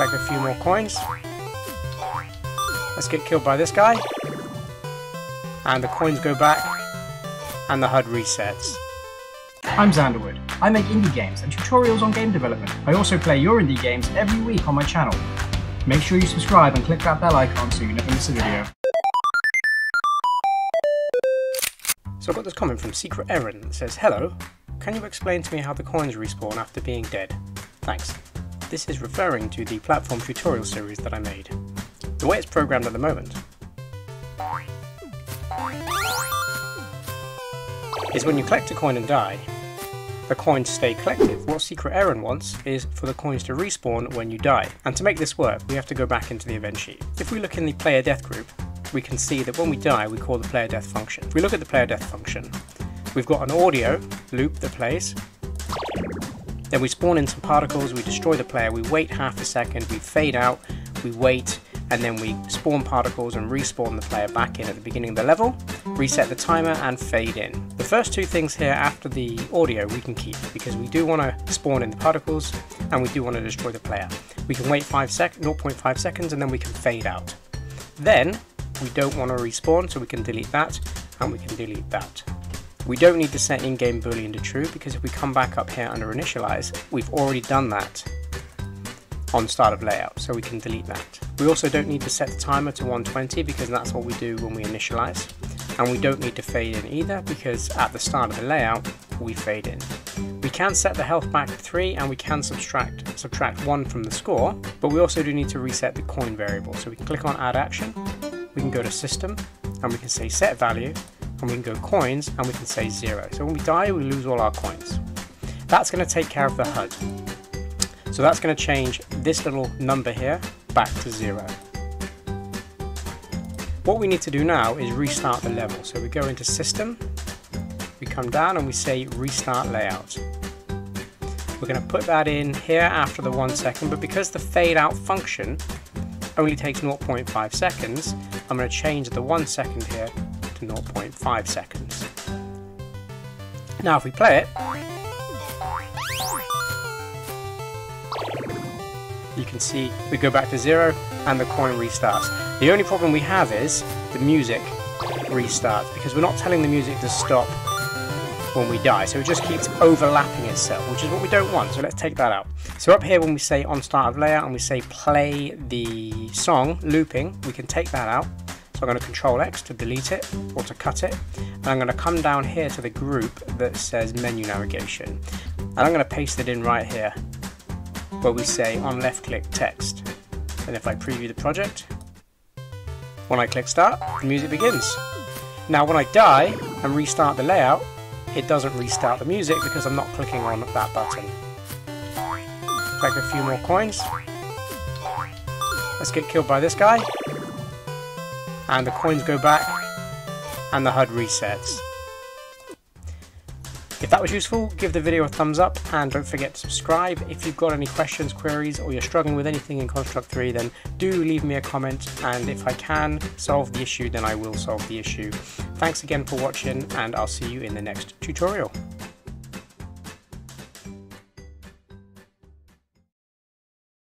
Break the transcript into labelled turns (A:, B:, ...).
A: Collect a few more coins. Let's get killed by this guy. And the coins go back. And the HUD resets.
B: I'm Xanderwood. I make indie games and tutorials on game development. I also play your indie games every week on my channel. Make sure you subscribe and click that bell icon so you never miss a video.
A: So I've got this comment from Secret Aaron that says, Hello, can you explain to me how the coins respawn after being dead? Thanks. This is referring to the platform tutorial series that I made. The way it's programmed at the moment is when you collect a coin and die, the coins stay collected. What Secret Aaron wants is for the coins to respawn when you die. And to make this work, we have to go back into the event sheet. If we look in the player death group, we can see that when we die, we call the player death function. If we look at the player death function, we've got an audio loop that plays. Then we spawn in some particles, we destroy the player, we wait half a second, we fade out, we wait, and then we spawn particles and respawn the player back in at the beginning of the level, reset the timer and fade in. The first two things here after the audio we can keep because we do want to spawn in the particles and we do want to destroy the player. We can wait 5 sec 0.5 seconds and then we can fade out. Then we don't want to respawn so we can delete that and we can delete that. We don't need to set in-game boolean to true because if we come back up here under initialize, we've already done that on start of layout, so we can delete that. We also don't need to set the timer to 120 because that's what we do when we initialize. And we don't need to fade in either because at the start of the layout, we fade in. We can set the health back to 3 and we can subtract, subtract 1 from the score, but we also do need to reset the coin variable. So we can click on add action, we can go to system, and we can say set value, and we can go coins, and we can say 0. So when we die, we lose all our coins. That's going to take care of the HUD. So that's going to change this little number here back to zero. What we need to do now is restart the level. So we go into system, we come down and we say restart layout. We're going to put that in here after the one second, but because the fade out function only takes 0.5 seconds, I'm going to change the one second here to 0.5 seconds. Now if we play it, you can see we go back to zero and the coin restarts. The only problem we have is the music restarts because we're not telling the music to stop when we die so it just keeps overlapping itself which is what we don't want so let's take that out so up here when we say on start of layout and we say play the song looping we can take that out I'm going to control X to delete it or to cut it and I'm going to come down here to the group that says menu navigation and I'm going to paste it in right here where we say on left click text. And if I preview the project, when I click start, the music begins. Now when I die and restart the layout, it doesn't restart the music because I'm not clicking on that button. Collect a few more coins. Let's get killed by this guy. And the coins go back and the HUD resets. If that was useful, give the video a thumbs up and don't forget to subscribe. If you've got any questions, queries, or you're struggling with anything in Construct 3, then do leave me a comment and if I can solve the issue, then I will solve the issue. Thanks again for watching and I'll see you in the next tutorial.